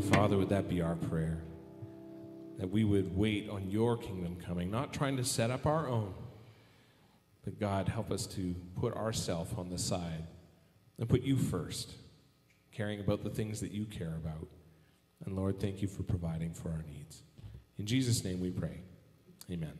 That be our prayer. That we would wait on your kingdom coming, not trying to set up our own. But God, help us to put ourselves on the side and put you first, caring about the things that you care about. And Lord, thank you for providing for our needs. In Jesus' name we pray. Amen.